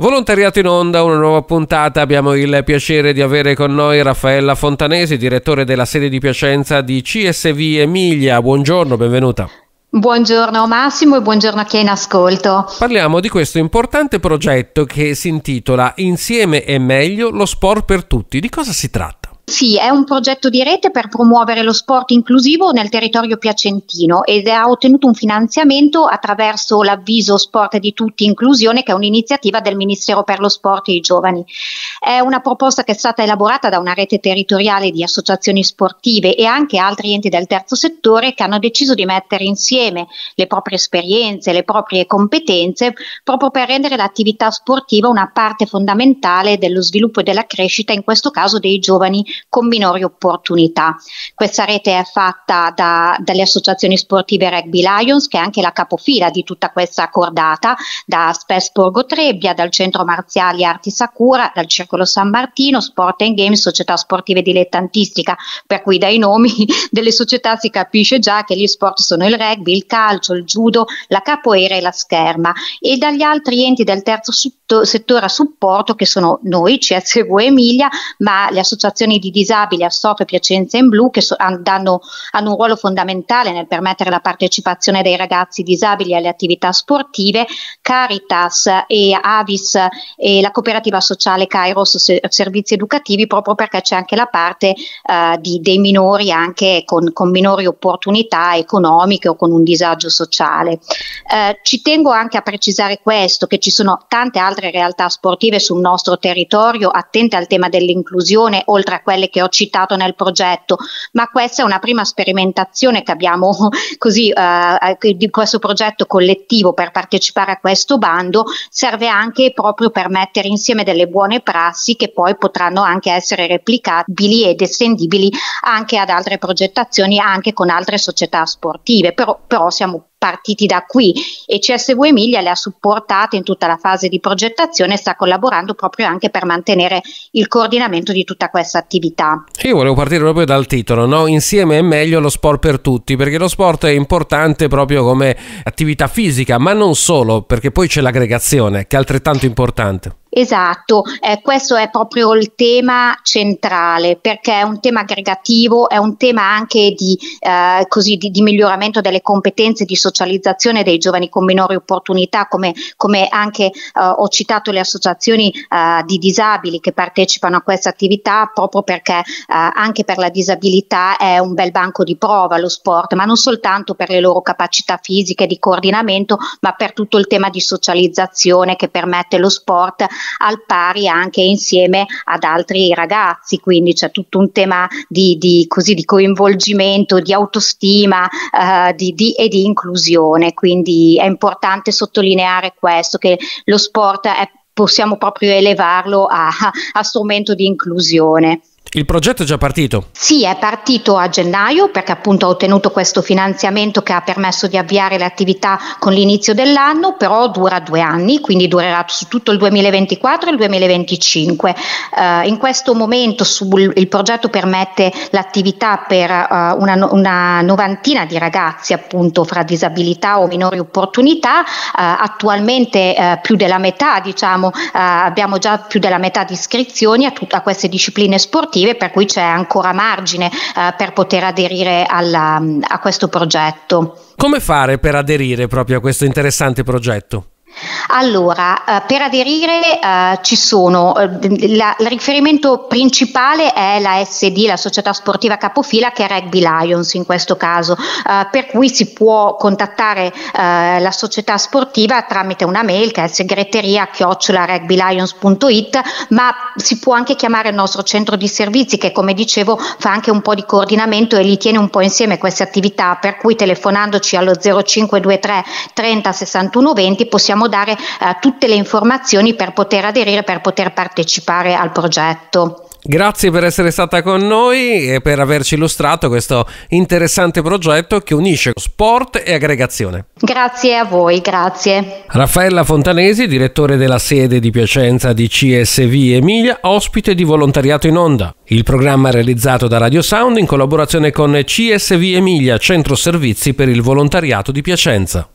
Volontariato in onda, una nuova puntata. Abbiamo il piacere di avere con noi Raffaella Fontanesi, direttore della sede di Piacenza di CSV Emilia. Buongiorno, benvenuta. Buongiorno Massimo e buongiorno a chi è in ascolto. Parliamo di questo importante progetto che si intitola Insieme è meglio lo sport per tutti. Di cosa si tratta? Sì, è un progetto di rete per promuovere lo sport inclusivo nel territorio piacentino ed ha ottenuto un finanziamento attraverso l'avviso Sport di tutti inclusione che è un'iniziativa del Ministero per lo Sport e i Giovani. È una proposta che è stata elaborata da una rete territoriale di associazioni sportive e anche altri enti del terzo settore che hanno deciso di mettere insieme le proprie esperienze, le proprie competenze proprio per rendere l'attività sportiva una parte fondamentale dello sviluppo e della crescita, in questo caso dei giovani con minori opportunità. Questa rete è fatta da, dalle associazioni sportive Rugby Lions, che è anche la capofila di tutta questa cordata, da Spes Borgo Trebbia, dal Centro Marziali Arti Sakura, dal Circolo San Martino, Sport and Games, società sportive dilettantistica, per cui dai nomi delle società si capisce già che gli sport sono il rugby, il calcio, il judo, la capoeira e la scherma e dagli altri enti del terzo settore a supporto che sono noi, CSV Emilia, ma le associazioni di disabili a Sofia, Piacenza in Blu che so, danno, hanno un ruolo fondamentale nel permettere la partecipazione dei ragazzi disabili alle attività sportive, Caritas e Avis e la cooperativa sociale Kairos Servizi Educativi proprio perché c'è anche la parte uh, di, dei minori anche con, con, minori opportunità economiche o con un disagio sociale. Uh, ci tengo anche a precisare questo, che ci sono tante altre realtà sportive sul nostro territorio attente al tema dell'inclusione oltre a quelle quelle che ho citato nel progetto, ma questa è una prima sperimentazione che abbiamo così eh, di questo progetto collettivo per partecipare a questo bando, serve anche proprio per mettere insieme delle buone prassi che poi potranno anche essere replicabili ed estendibili anche ad altre progettazioni, anche con altre società sportive, però, però siamo partiti da qui e CSV Emilia le ha supportate in tutta la fase di progettazione e sta collaborando proprio anche per mantenere il coordinamento di tutta questa attività. Io volevo partire proprio dal titolo, no? Insieme è meglio lo sport per tutti, perché lo sport è importante proprio come attività fisica, ma non solo, perché poi c'è l'aggregazione che è altrettanto importante. Esatto, eh, questo è proprio il tema centrale perché è un tema aggregativo, è un tema anche di, eh, così, di, di miglioramento delle competenze di socializzazione dei giovani con minori opportunità, come, come anche eh, ho citato le associazioni eh, di disabili che partecipano a questa attività proprio perché eh, anche per la disabilità è un bel banco di prova lo sport, ma non soltanto per le loro capacità fisiche di coordinamento, ma per tutto il tema di socializzazione che permette lo sport al pari anche insieme ad altri ragazzi, quindi c'è tutto un tema di, di, così, di coinvolgimento, di autostima eh, di, di, e di inclusione, quindi è importante sottolineare questo, che lo sport è, possiamo proprio elevarlo a, a strumento di inclusione. Il progetto è già partito? Sì, è partito a gennaio perché appunto ha ottenuto questo finanziamento che ha permesso di avviare le attività con l'inizio dell'anno, però dura due anni, quindi durerà su tutto il 2024 e il 2025. Uh, in questo momento sul, il progetto permette l'attività per uh, una, una, novantina di ragazzi appunto fra disabilità o minori opportunità, uh, attualmente più della metà, diciamo, abbiamo già più della metà di iscrizioni a, tut- a queste discipline sportive sportive, per cui c'è ancora margine eh, per poter aderire alla, a questo progetto. Come fare per aderire proprio a questo interessante progetto? Allora, eh, per aderire eh, ci sono, eh, la, il riferimento principale è la SD, la società sportiva capofila che è Rugby Lions in questo caso, eh, per cui si può contattare eh, la società sportiva tramite una mail che è segreteria chiocciolaRugbyLions.it, ma si può anche chiamare il nostro centro di servizi che come dicevo fa anche un po' di coordinamento e li tiene un po' insieme queste attività, per cui telefonandoci allo 0523 30 61 20 possiamo dare eh, tutte le informazioni per poter aderire, per poter partecipare al progetto. Grazie per essere stata con noi e per averci illustrato questo interessante progetto che unisce sport e aggregazione. Grazie a voi, grazie. Raffaella Fontanesi, direttore della sede di Piacenza di CSV Emilia, ospite di Volontariato in Onda. Il programma è realizzato da Radio Sound in collaborazione con CSV Emilia, Centro Servizi per il Volontariato di Piacenza.